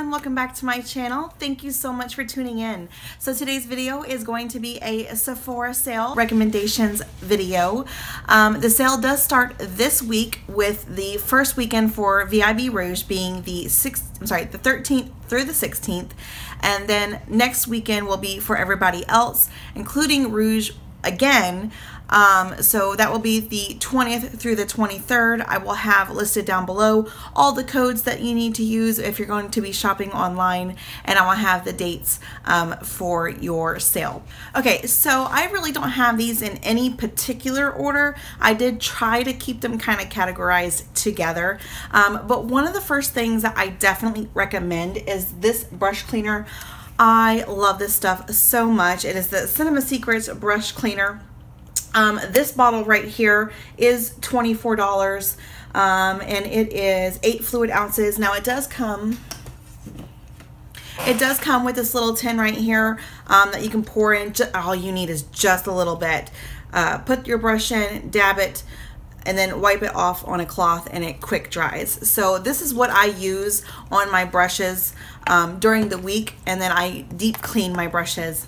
everyone, welcome back to my channel. Thank you so much for tuning in. So today's video is going to be a Sephora sale recommendations video. Um, the sale does start this week with the first weekend for VIB Rouge being the 6th, I'm sorry, the 13th through the 16th. And then next weekend will be for everybody else, including Rouge again um, so that will be the 20th through the 23rd. I will have listed down below all the codes that you need to use if you're going to be shopping online, and I will have the dates um, for your sale. Okay, so I really don't have these in any particular order. I did try to keep them kind of categorized together, um, but one of the first things that I definitely recommend is this brush cleaner. I love this stuff so much. It is the Cinema Secrets brush cleaner. Um, this bottle right here is $24 um, and it is eight fluid ounces. Now it does come it does come with this little tin right here um, that you can pour in. All you need is just a little bit. Uh, put your brush in, dab it, and then wipe it off on a cloth and it quick dries. So this is what I use on my brushes um, during the week and then I deep clean my brushes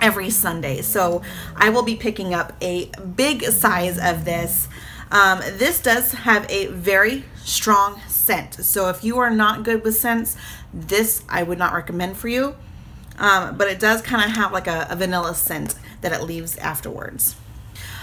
every Sunday. So I will be picking up a big size of this. Um, this does have a very strong scent. So if you are not good with scents, this I would not recommend for you. Um, but it does kind of have like a, a, vanilla scent that it leaves afterwards.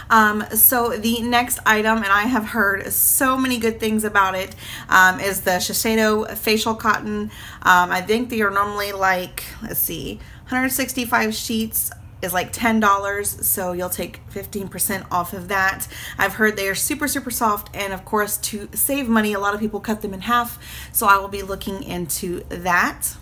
Um, so the next item, and I have heard so many good things about it, um, is the Shiseido Facial Cotton. Um, I think they are normally like, let's see, 165 sheets is like $10 so you'll take 15% off of that I've heard they are super super soft and of course to save money a lot of people cut them in half so I will be looking into that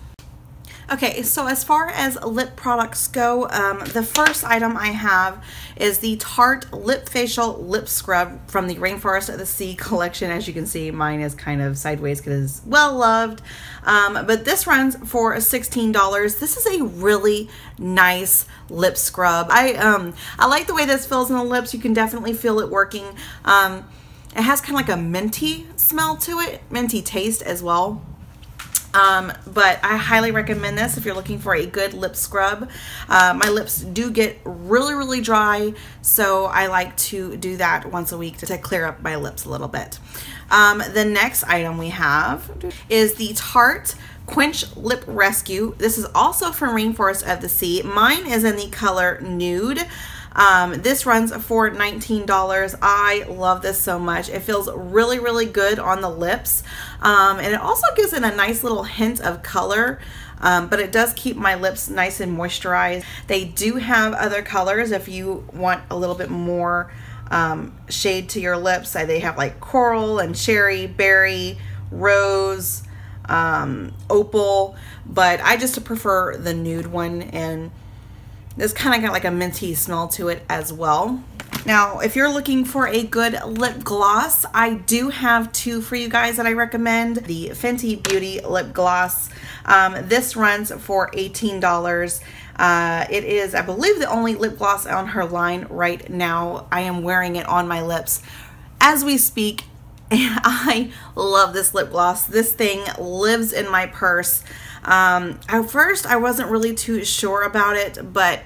Okay, so as far as lip products go, um, the first item I have is the Tarte Lip Facial Lip Scrub from the Rainforest of the Sea collection. As you can see, mine is kind of sideways because it's well loved. Um, but this runs for $16. This is a really nice lip scrub. I, um, I like the way this feels in the lips. You can definitely feel it working. Um, it has kind of like a minty smell to it, minty taste as well. Um, but I highly recommend this if you're looking for a good lip scrub. Uh, my lips do get really, really dry, so I like to do that once a week to, to clear up my lips a little bit. Um, the next item we have is the Tarte Quench Lip Rescue. This is also from Rainforest of the Sea. Mine is in the color Nude. Um, this runs for $19. I love this so much. It feels really, really good on the lips. Um, and it also gives it a nice little hint of color. Um, but it does keep my lips nice and moisturized. They do have other colors if you want a little bit more um, shade to your lips. They have like coral and cherry, berry, rose, um, opal, but I just prefer the nude one and this kind of got like a minty smell to it as well. Now, if you're looking for a good lip gloss, I do have two for you guys that I recommend. The Fenty Beauty Lip Gloss. Um, this runs for $18. Uh, it is, I believe, the only lip gloss on her line right now. I am wearing it on my lips as we speak and I love this lip gloss. This thing lives in my purse. Um, at first, I wasn't really too sure about it, but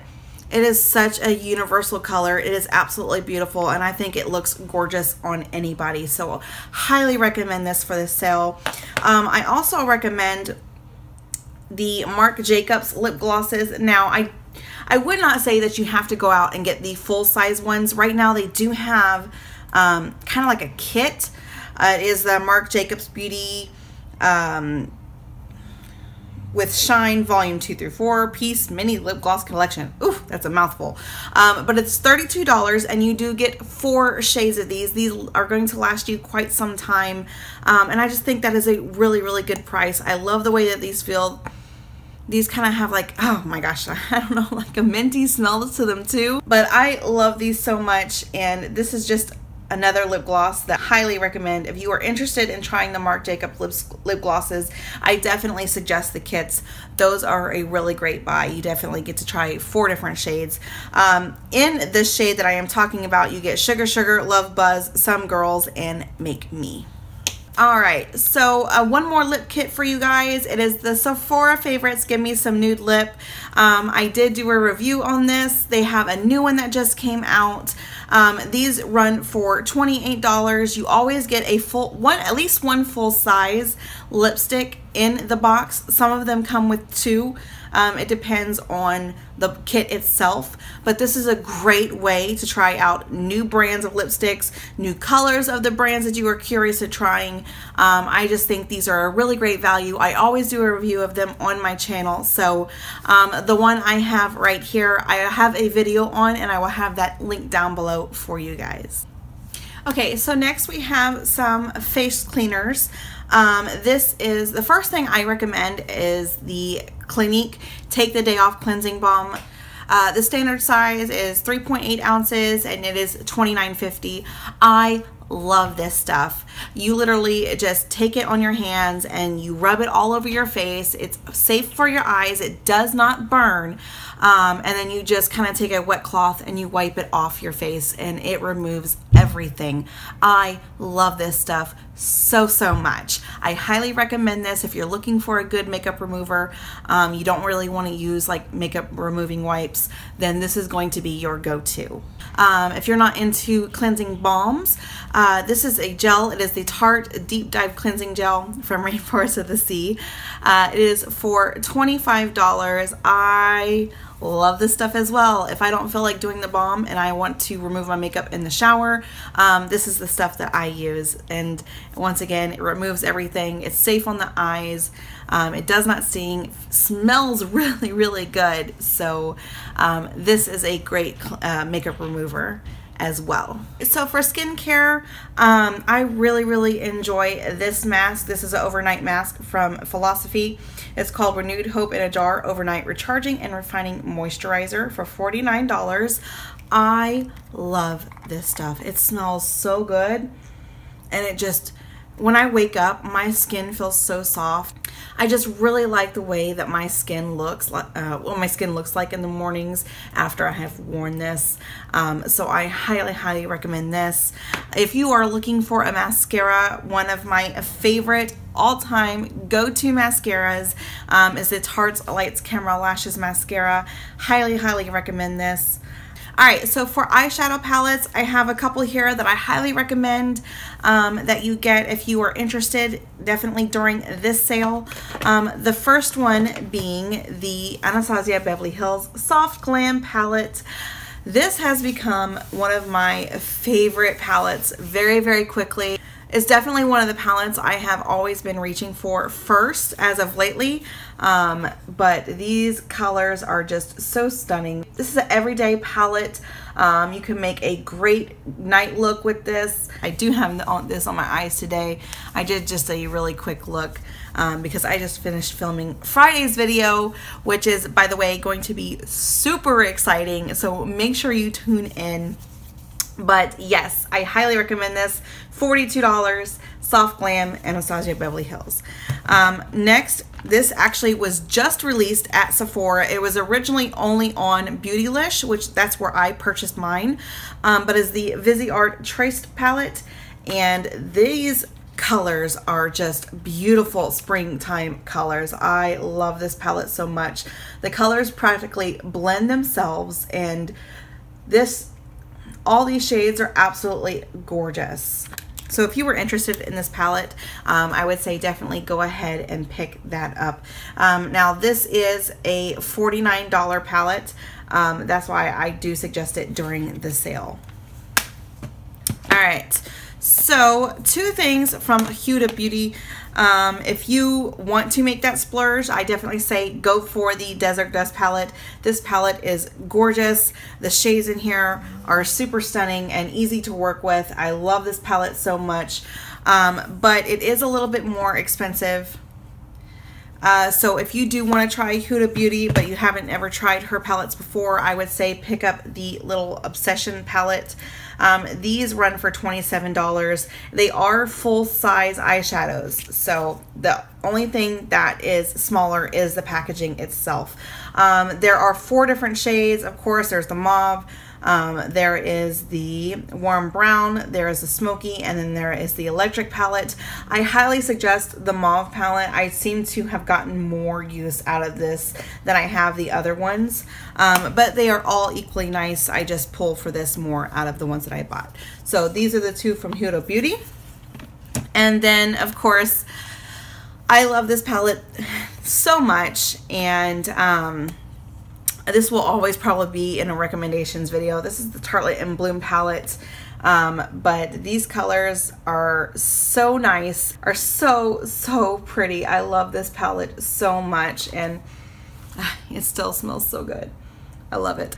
it is such a universal color. It is absolutely beautiful, and I think it looks gorgeous on anybody. So, highly recommend this for the sale. Um, I also recommend the Marc Jacobs lip glosses. Now, I I would not say that you have to go out and get the full size ones. Right now, they do have um, kind of like a kit. Uh, it is the Marc Jacobs Beauty um, with Shine Volume 2 through 4 piece mini lip gloss collection. Ooh, that's a mouthful. Um, but it's $32 and you do get four shades of these. These are going to last you quite some time. Um, and I just think that is a really, really good price. I love the way that these feel. These kind of have like, oh my gosh, I don't know, like a minty smell to them too. But I love these so much and this is just another lip gloss that I highly recommend. If you are interested in trying the Marc Jacob lips, lip glosses, I definitely suggest the kits. Those are a really great buy. You definitely get to try four different shades. Um, in this shade that I am talking about, you get Sugar Sugar, Love Buzz, Some Girls, and Make Me. All right, so uh, one more lip kit for you guys. It is the Sephora Favorites Give Me Some Nude Lip. Um, I did do a review on this. They have a new one that just came out. Um, these run for $28. You always get a full one, at least one full size lipstick in the box. Some of them come with two. Um, it depends on the kit itself, but this is a great way to try out new brands of lipsticks, new colors of the brands that you are curious to trying. Um, I just think these are a really great value. I always do a review of them on my channel. So um, the one I have right here, I have a video on and I will have that link down below for you guys. Okay, so next we have some face cleaners. Um, this is, the first thing I recommend is the Clinique Take the Day Off Cleansing Balm. Uh, the standard size is 3.8 ounces and it is $29.50. I love this stuff. You literally just take it on your hands and you rub it all over your face. It's safe for your eyes. It does not burn. Um, and then you just kind of take a wet cloth and you wipe it off your face and it removes everything. I love this stuff so, so much. I highly recommend this if you're looking for a good makeup remover. Um, you don't really want to use like makeup removing wipes, then this is going to be your go-to. Um, if you're not into cleansing balms, uh, this is a gel. It is the Tarte Deep Dive Cleansing Gel from Rainforest of the Sea. Uh, it is for $25. I love this stuff as well. If I don't feel like doing the balm and I want to remove my makeup in the shower, um, this is the stuff that I use. And once again, it removes everything. It's safe on the eyes. Um, it does not sting, smells really, really good. So um, this is a great uh, makeup remover as well. So for skincare, um, I really, really enjoy this mask. This is an overnight mask from Philosophy. It's called Renewed Hope in a Jar Overnight Recharging and Refining Moisturizer for $49. I love this stuff. It smells so good and it just when I wake up, my skin feels so soft. I just really like the way that my skin looks, uh, what my skin looks like in the mornings after I have worn this. Um, so I highly, highly recommend this. If you are looking for a mascara, one of my favorite all-time go-to mascaras um, is the Tarte Lights Camera Lashes Mascara. Highly, highly recommend this. All right, so for eyeshadow palettes, I have a couple here that I highly recommend um, that you get if you are interested, definitely during this sale. Um, the first one being the Anastasia Beverly Hills Soft Glam Palette. This has become one of my favorite palettes very, very quickly. It's definitely one of the palettes I have always been reaching for first as of lately. Um, but these colors are just so stunning. This is an everyday palette. Um, you can make a great night look with this. I do have this on my eyes today. I did just a really quick look um, because I just finished filming Friday's video, which is, by the way, going to be super exciting. So make sure you tune in but yes, I highly recommend this. $42, Soft Glam, Anastasia Beverly Hills. Um, next, this actually was just released at Sephora. It was originally only on Beautylish, which that's where I purchased mine, um, but is the Viseart Tryst palette. And these colors are just beautiful springtime colors. I love this palette so much. The colors practically blend themselves and this all these shades are absolutely gorgeous. So if you were interested in this palette, um, I would say definitely go ahead and pick that up. Um, now this is a $49 palette. Um, that's why I do suggest it during the sale. All right, so two things from Huda Beauty. Um, if you want to make that splurge, I definitely say go for the Desert Dusk palette. This palette is gorgeous. The shades in here are super stunning and easy to work with. I love this palette so much, um, but it is a little bit more expensive. Uh, so if you do want to try Huda Beauty, but you haven't ever tried her palettes before, I would say pick up the little Obsession palette. Um, these run for $27. They are full size eyeshadows. So the only thing that is smaller is the packaging itself. Um, there are four different shades. Of course, there's the mauve, um, there is the warm brown, there is the smoky, and then there is the electric palette. I highly suggest the mauve palette. I seem to have gotten more use out of this than I have the other ones, um, but they are all equally nice. I just pull for this more out of the ones that I bought. So these are the two from Huda Beauty. And then, of course, I love this palette so much, and um, this will always probably be in a recommendations video. This is the Tartelette in Bloom palette. Um, but these colors are so nice, are so, so pretty. I love this palette so much and uh, it still smells so good. I love it.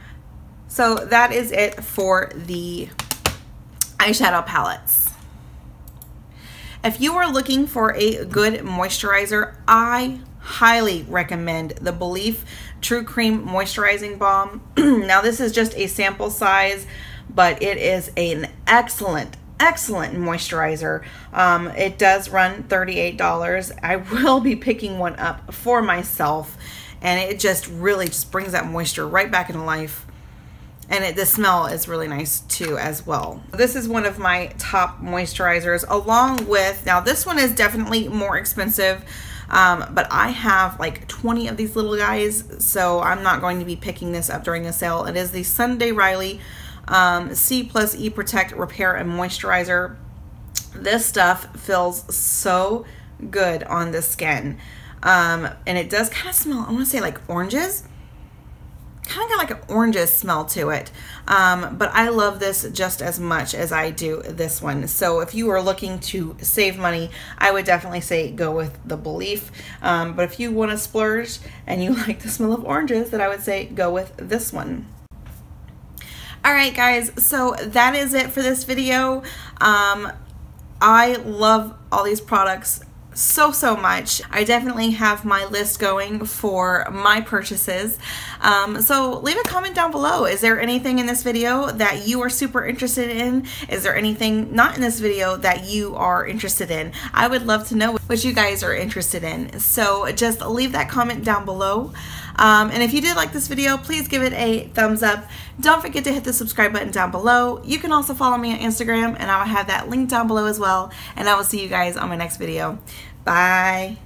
So that is it for the eyeshadow palettes. If you are looking for a good moisturizer, I highly recommend the Belif True Cream Moisturizing Balm. now this is just a sample size, but it is an excellent, excellent moisturizer. Um, it does run $38. I will be picking one up for myself and it just really just brings that moisture right back into life. And it, the smell is really nice too as well. This is one of my top moisturizers along with, now this one is definitely more expensive um, but I have like 20 of these little guys, so I'm not going to be picking this up during the sale. It is the Sunday Riley um, C plus E Protect Repair and Moisturizer. This stuff feels so good on the skin. Um, and it does kind of smell, I want to say like oranges kind of got like an oranges smell to it. Um, but I love this just as much as I do this one. So if you are looking to save money, I would definitely say go with the Belif. Um, but if you want to splurge and you like the smell of oranges, then I would say go with this one. All right, guys, so that is it for this video. Um, I love all these products so, so much. I definitely have my list going for my purchases. Um, so leave a comment down below. Is there anything in this video that you are super interested in? Is there anything not in this video that you are interested in? I would love to know what you guys are interested in. So just leave that comment down below. Um, and if you did like this video, please give it a thumbs up. Don't forget to hit the subscribe button down below. You can also follow me on Instagram and I will have that link down below as well. And I will see you guys on my next video. Bye.